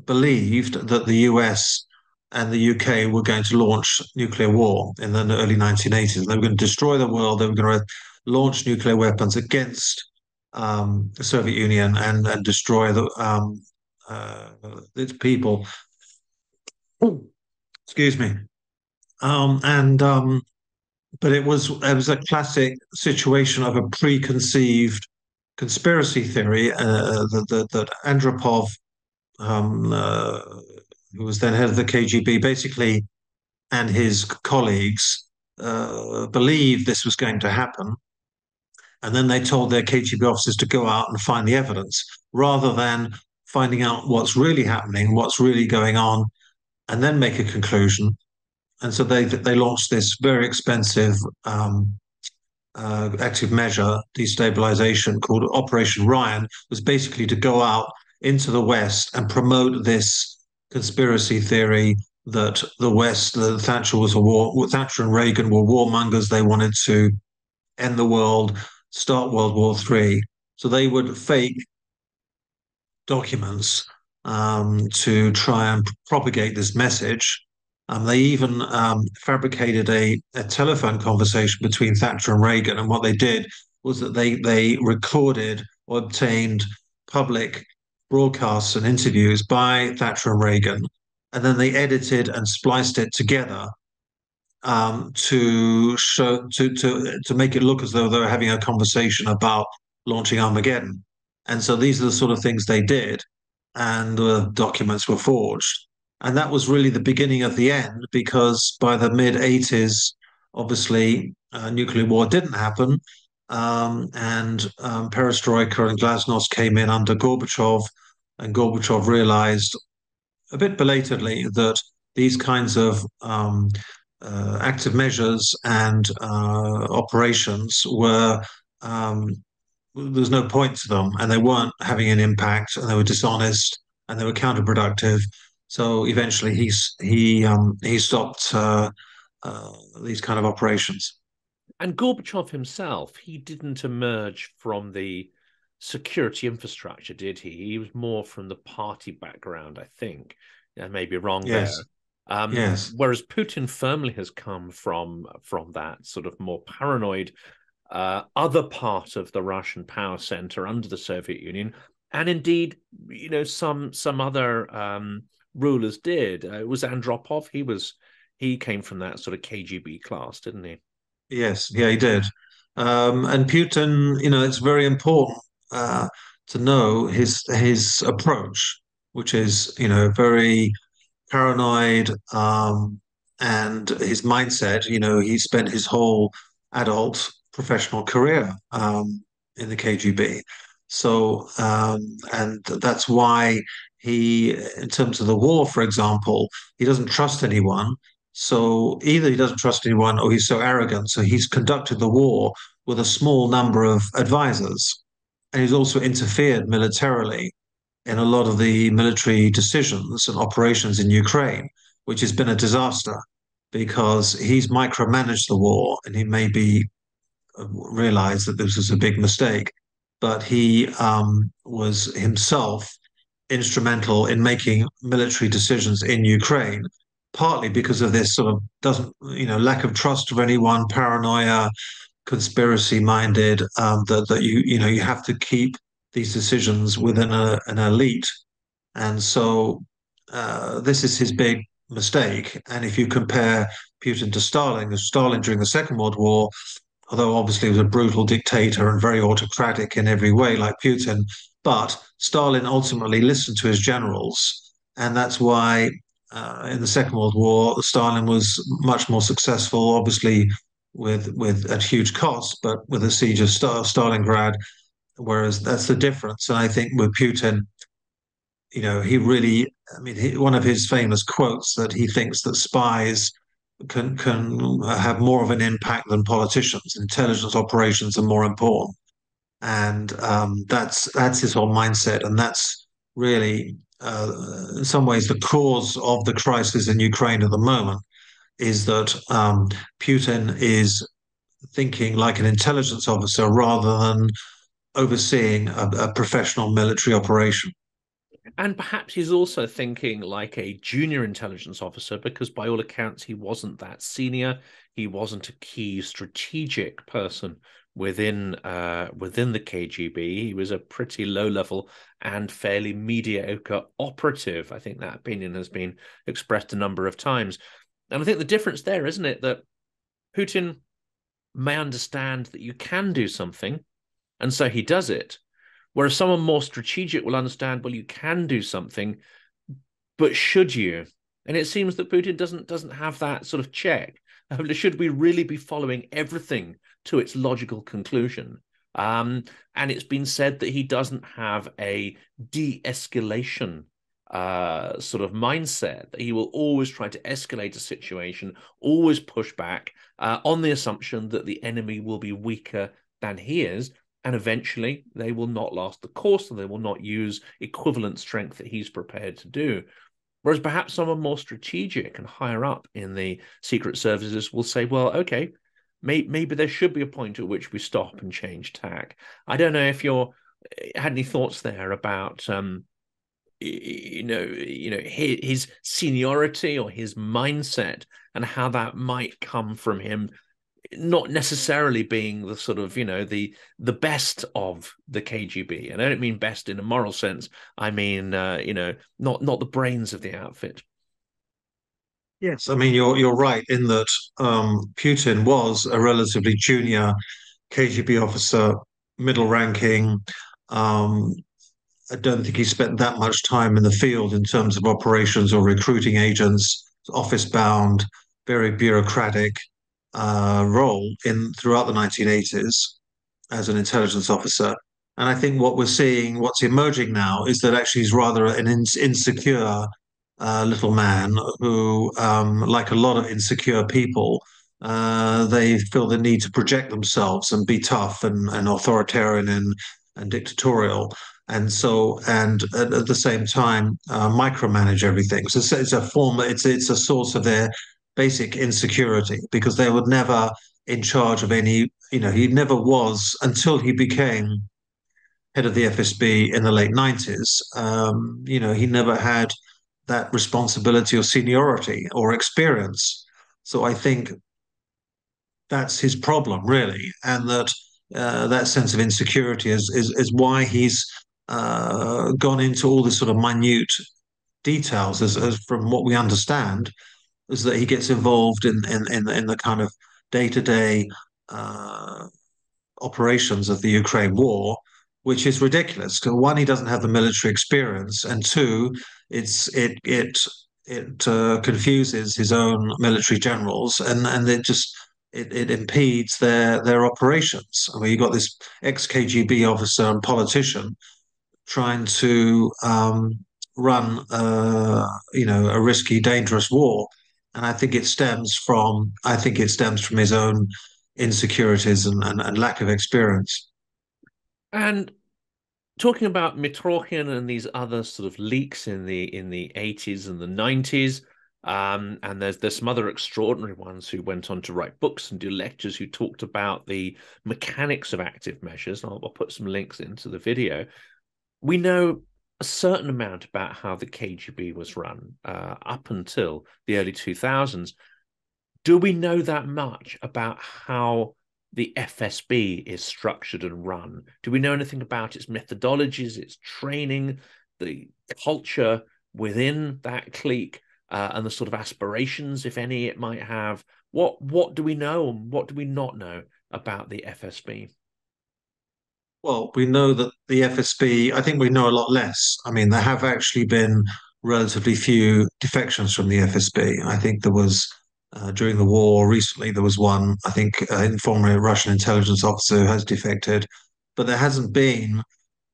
believed that the US and the UK were going to launch nuclear war in the early 1980s. They were going to destroy the world. They were going to launch nuclear weapons against um, the Soviet Union and, and destroy the, um, uh, its people. excuse me. Um, and um, but it was it was a classic situation of a preconceived conspiracy theory uh, that, that, that Andropov um, uh, who was then head of the KGB, basically, and his colleagues uh, believed this was going to happen. And then they told their KGB officers to go out and find the evidence rather than finding out what's really happening, what's really going on, and then make a conclusion. And so they they launched this very expensive um, uh, active measure destabilization called Operation Ryan. Was basically to go out into the West and promote this conspiracy theory that the West, that Thatcher was a war, Thatcher and Reagan were warmongers. They wanted to end the world, start World War Three. So they would fake documents um, to try and propagate this message. Um, they even um, fabricated a, a telephone conversation between Thatcher and Reagan. And what they did was that they they recorded or obtained public broadcasts and interviews by Thatcher and Reagan, and then they edited and spliced it together um, to show to to to make it look as though they were having a conversation about launching Armageddon. And so these are the sort of things they did, and the documents were forged. And that was really the beginning of the end, because by the mid 80s, obviously, uh, nuclear war didn't happen. Um, and um, perestroika and glasnost came in under Gorbachev, and Gorbachev realized a bit belatedly that these kinds of um, uh, active measures and uh, operations were um, there's no point to them, and they weren't having an impact, and they were dishonest, and they were counterproductive. So eventually, he's he um, he stopped uh, uh these kind of operations. And Gorbachev himself, he didn't emerge from the security infrastructure, did he? He was more from the party background, I think. I may be wrong yes. there. Um, yes. Whereas Putin firmly has come from from that sort of more paranoid uh, other part of the Russian power center under the Soviet Union, and indeed, you know, some some other um, rulers did. Uh, it was Andropov. He was he came from that sort of KGB class, didn't he? Yes, yeah, he did. Um, and Putin, you know, it's very important uh, to know his his approach, which is, you know, very paranoid, um, and his mindset. You know, he spent his whole adult professional career um, in the KGB. So, um, and that's why he, in terms of the war, for example, he doesn't trust anyone. So either he doesn't trust anyone or he's so arrogant. So he's conducted the war with a small number of advisors. And he's also interfered militarily in a lot of the military decisions and operations in Ukraine, which has been a disaster because he's micromanaged the war and he maybe uh, realized that this was a big mistake, but he um, was himself instrumental in making military decisions in Ukraine, partly because of this sort of doesn't, you know, lack of trust of anyone, paranoia, conspiracy minded, um, that, that you, you know, you have to keep these decisions within a, an elite. And so uh, this is his big mistake. And if you compare Putin to Stalin, Stalin during the Second World War, although obviously he was a brutal dictator and very autocratic in every way, like Putin, but Stalin ultimately listened to his generals. And that's why uh, in the Second World War, Stalin was much more successful, obviously with with at huge cost, but with the siege of Stalingrad, Whereas that's the difference. And I think with Putin, you know, he really, I mean, he, one of his famous quotes that he thinks that spies can can have more of an impact than politicians. Intelligence operations are more important, and um, that's that's his whole mindset, and that's really, uh, in some ways, the cause of the crisis in Ukraine at the moment. Is that um, Putin is thinking like an intelligence officer rather than overseeing a, a professional military operation. And perhaps he's also thinking like a junior intelligence officer, because by all accounts, he wasn't that senior. He wasn't a key strategic person within uh, within the KGB. He was a pretty low level and fairly mediocre operative. I think that opinion has been expressed a number of times. And I think the difference there, isn't it, that Putin may understand that you can do something and so he does it. Whereas someone more strategic will understand, well, you can do something, but should you? And it seems that Putin doesn't doesn't have that sort of check. Should we really be following everything to its logical conclusion? Um, and it's been said that he doesn't have a de-escalation uh, sort of mindset that he will always try to escalate a situation, always push back uh, on the assumption that the enemy will be weaker than he is, and eventually they will not last the course and they will not use equivalent strength that he's prepared to do. Whereas perhaps someone more strategic and higher up in the secret services will say, well, okay, may- maybe there should be a point at which we stop and change tack. I don't know if you're had any thoughts there about um, you know you know his, his seniority or his mindset and how that might come from him not necessarily being the sort of you know the the best of the KGB, and I don't mean best in a moral sense. I mean uh, you know not not the brains of the outfit. Yes, I mean you're you're right in that um, Putin was a relatively junior KGB officer, middle ranking. Um, I don't think he spent that much time in the field in terms of operations or recruiting agents. Office bound, very bureaucratic uh, role in throughout the 1980s as an intelligence officer. And I think what we're seeing, what's emerging now, is that actually he's rather an in- insecure uh, little man who, um, like a lot of insecure people, uh, they feel the need to project themselves and be tough and, and authoritarian and, and dictatorial. And so, and at, at the same time, uh, micromanage everything. So it's, it's a form, it's it's a source of their basic insecurity because they were never in charge of any, you know, he never was until he became head of the FSB in the late 90s. Um, you know, he never had that responsibility or seniority or experience. So I think that's his problem, really, and that uh, that sense of insecurity is is, is why he's uh, gone into all this sort of minute details, as, as from what we understand, is that he gets involved in in in, in the kind of day to day operations of the Ukraine war, which is ridiculous. Because one, he doesn't have the military experience, and two, it's it it it uh, confuses his own military generals, and and it just it, it impedes their their operations. I mean, you got this ex KGB officer and politician trying to um, run, uh, you know, a risky, dangerous war, and I think it stems from I think it stems from his own insecurities and, and, and lack of experience. And talking about Mitrokhin and these other sort of leaks in the in the 80s and the 90s, um, and there's there's some other extraordinary ones who went on to write books and do lectures who talked about the mechanics of active measures. I'll, I'll put some links into the video. We know a certain amount about how the KGB was run uh, up until the early 2000s. Do we know that much about how the FSB is structured and run? Do we know anything about its methodologies, its training, the culture within that clique? uh, and the sort of aspirations, if any, it might have. What what do we know and what do we not know about the FSB? Well, we know that the FSB, I think we know a lot less. I mean, there have actually been relatively few defections from the FSB. I think there was uh, during the war recently, there was one, I think, uh, former Russian intelligence officer who has defected, but there hasn't been,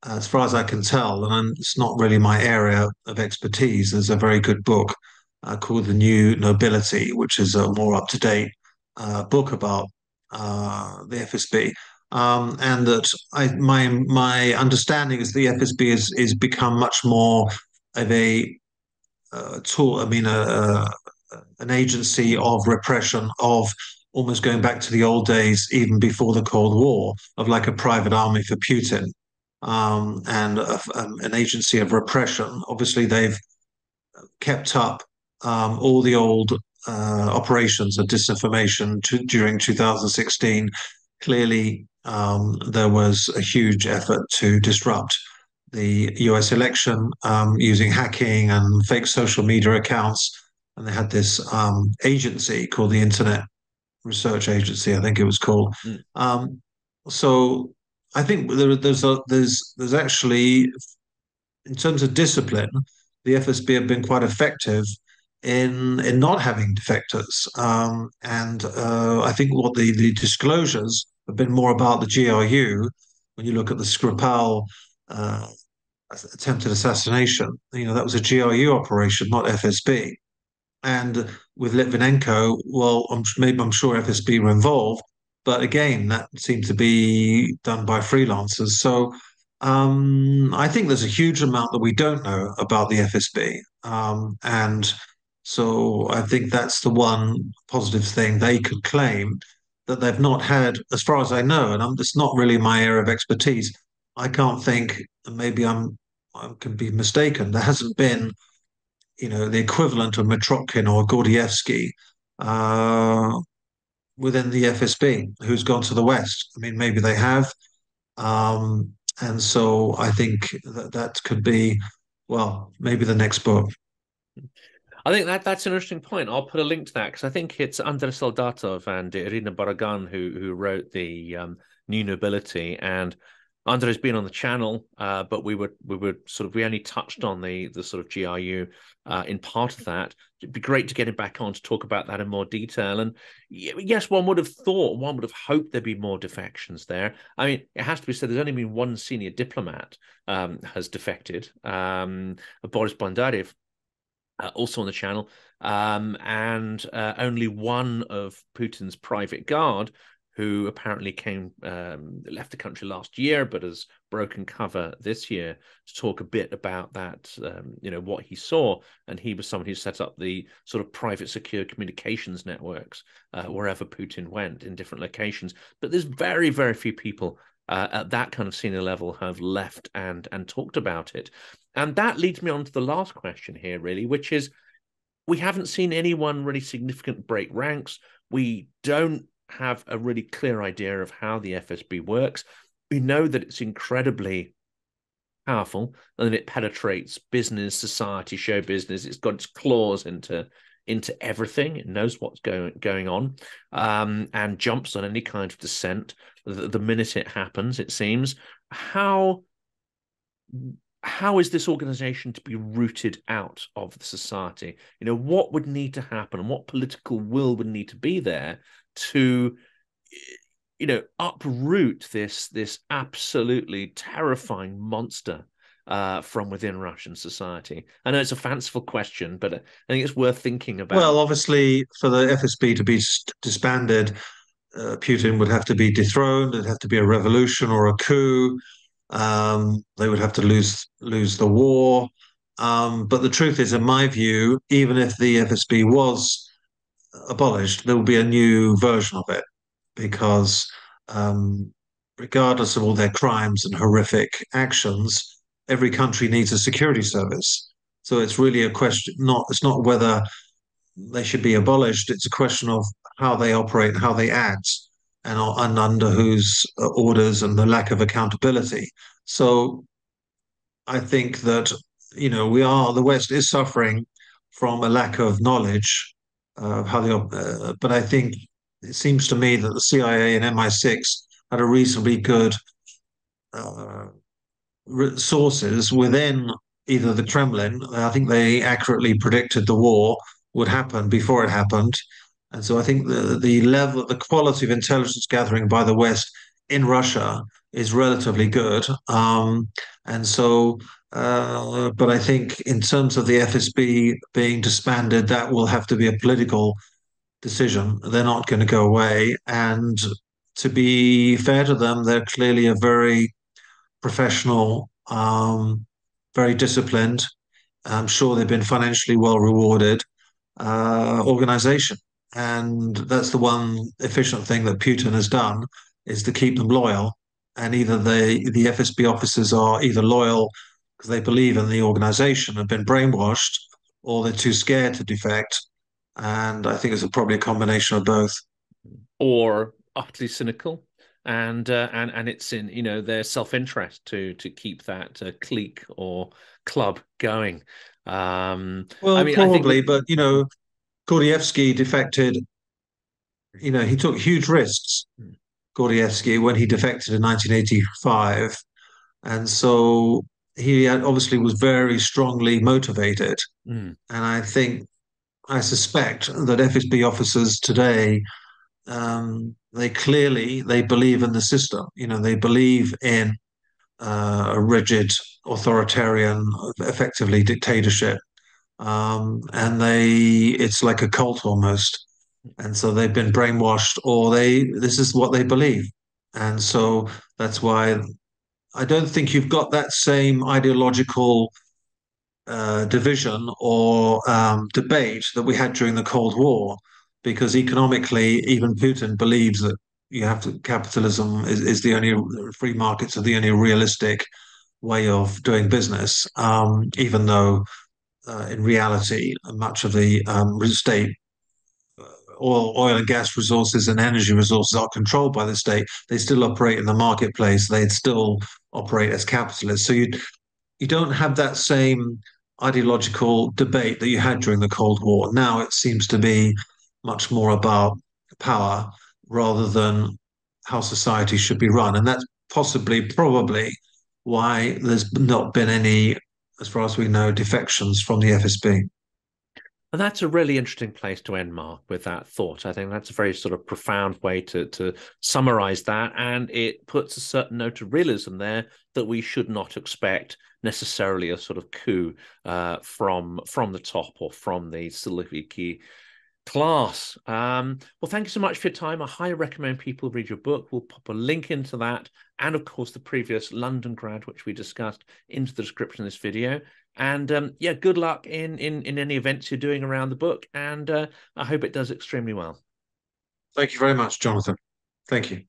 as far as I can tell, and it's not really my area of expertise. There's a very good book uh, called The New Nobility, which is a more up to date uh, book about uh, the FSB. Um, and that I, my my understanding is the FSB is is become much more of a uh, tool. I mean, a, a, an agency of repression of almost going back to the old days, even before the Cold War, of like a private army for Putin, um, and a, um, an agency of repression. Obviously, they've kept up um, all the old uh, operations of disinformation to, during 2016. Clearly, um, there was a huge effort to disrupt the US election um, using hacking and fake social media accounts. And they had this um, agency called the Internet Research Agency, I think it was called. Mm. so I think there, there's a, there's there's actually, in terms of discipline, the FSB have been quite effective in in not having defectors. Um, and uh, I think what the, the disclosures have been more about the GRU. When you look at the Skripal uh, attempted assassination, you know that was a GRU operation, not FSB. And with Litvinenko, well, I'm, maybe I'm sure FSB were involved, but again, that seemed to be done by freelancers. So um, I think there's a huge amount that we don't know about the FSB. Um, and so I think that's the one positive thing they could claim that they've not had, as far as I know, and I'm, it's not really my area of expertise. I can't think, maybe I'm I can be mistaken. There hasn't been, you know, the equivalent of Mitrokhin or Gordievsky uh, within the FSB who's gone to the West. I mean, maybe they have. Um, and so I think that that could be, well, maybe the next book. I think that that's an interesting point. I'll put a link to that because I think it's Andrei Soldatov and Irina Borogan who who wrote the um, New Nobility, and Andrei's been on the channel, uh, but we were we were sort of we only touched on the the sort of GRU uh, in part of that. It'd be great to get him back on to talk about that in more detail. And yes, one would have thought, one would have hoped there'd be more defections there. I mean, it has to be said, there's only been one senior diplomat um, has defected. Um, Boris Bondarev uh, also on the channel, um, and uh, only one of Putin's private guard, who apparently came um, left the country last year, but has broken cover this year to talk a bit about that. Um, you know what he saw, and he was someone who set up the sort of private secure communications networks uh, wherever Putin went in different locations. But there's very very few people uh, at that kind of senior level have left and and talked about it. And that leads me on to the last question here, really, which is we haven't seen anyone really significant break ranks. We don't have a really clear idea of how the FSB works. We know that it's incredibly powerful and that it penetrates business, society, show business. It's got its claws into into everything. It knows what's going going on, um, and jumps on any kind of dissent the, the minute it happens. It seems how how is this organization to be rooted out of the society? You know, what would need to happen and what political will would need to be there to, you know, uproot this this absolutely terrifying monster uh, from within Russian society? I know it's a fanciful question, but I think it's worth thinking about. Well, obviously, for the FSB to be disbanded, uh, Putin would have to be dethroned. It'd have to be a revolution or a coup. Um, they would have to lose lose the war. Um, but the truth is, in my view, even if the FSB was abolished, there will be a new version of it because, um, regardless of all their crimes and horrific actions, every country needs a security service. So it's really a question. Not it's not whether they should be abolished. It's a question of how they operate, how they act, and, and under whose uh, orders and the lack of accountability. So I think that you know we are the West is suffering from a lack of knowledge of how. Uh, but I think it seems to me that the CIA and MI6 had a reasonably good uh, sources within either the Kremlin. I think they accurately predicted the war would happen before it happened, and so I think the the level, the quality of intelligence gathering by the West in Russia is relatively good. Um, and so, uh, but I think in terms of the FSB being disbanded, that will have to be a political decision. They're not going to go away. And to be fair to them, they're clearly a very professional, um, very disciplined. I'm sure they've been financially well rewarded uh, organization. And that's the one efficient thing that Putin has done is to keep them loyal. And either they, the FSB officers are either loyal because they believe in the organization, have been brainwashed, or they're too scared to defect. And I think it's a, probably a combination of both. Or utterly cynical and uh, and and it's in you know their self interest to to keep that uh, clique or club going. Um, well, I mean, probably, think... but you know, Gordievsky defected. You know, he took huge risks. Hmm. Gordievsky when he defected in 1985, and so he obviously was very strongly motivated. Mm. And I think, I suspect that FSB officers today um, they clearly they believe in the system. You know, they believe in uh, a rigid authoritarian, effectively dictatorship, um, and they it's like a cult almost. And so they've been brainwashed, or they this is what they believe, and so that's why I don't think you've got that same ideological uh, division or um, debate that we had during the Cold War because economically, even Putin believes that you have to capitalism is, is the only free markets are the only realistic way of doing business. Um, even though uh, in reality, much of the um, state uh, oil, oil and gas resources and energy resources are controlled by the state. They still operate in the marketplace. They still operate as capitalists. So you you don't have that same ideological debate that you had during the Cold War. Now it seems to be much more about power rather than how society should be run. And that's possibly, probably, why there's not been any, as far as we know, defections from the FSB. And that's a really interesting place to end, Mark, with that thought. I think that's a very sort of profound way to to summarize that, and it puts a certain note of realism there that we should not expect necessarily a sort of coup uh, from from the top or from the Siloviki Class. Um, well, thank you so much for your time. I highly recommend people read your book. We'll pop a link into that, and of course the previous Londongrad, which we discussed, into the description of this video. And um, yeah, good luck in in in any events you're doing around the book, and uh, I hope it does extremely well. Thank you very much, Jonathan. Thank you.